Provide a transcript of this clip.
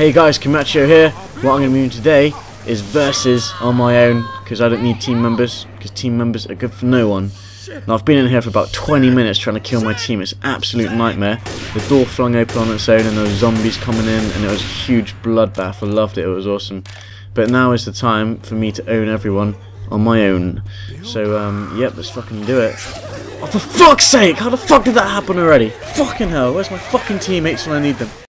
Hey guys, Comacchio here. What I'm going to be doing today is versus on my own because I don't need team members because team members are good for no one. Now I've been in here for about 20 minutes trying to kill my team. It's absolute nightmare. The door flung open on its own and there were zombies coming in and it was a huge bloodbath. I loved it. It was awesome. But now is the time for me to own everyone on my own. So um, yep, let's fucking do it. Oh, for fuck's sake! How the fuck did that happen already? Fucking hell! Where's my fucking teammates when I need them?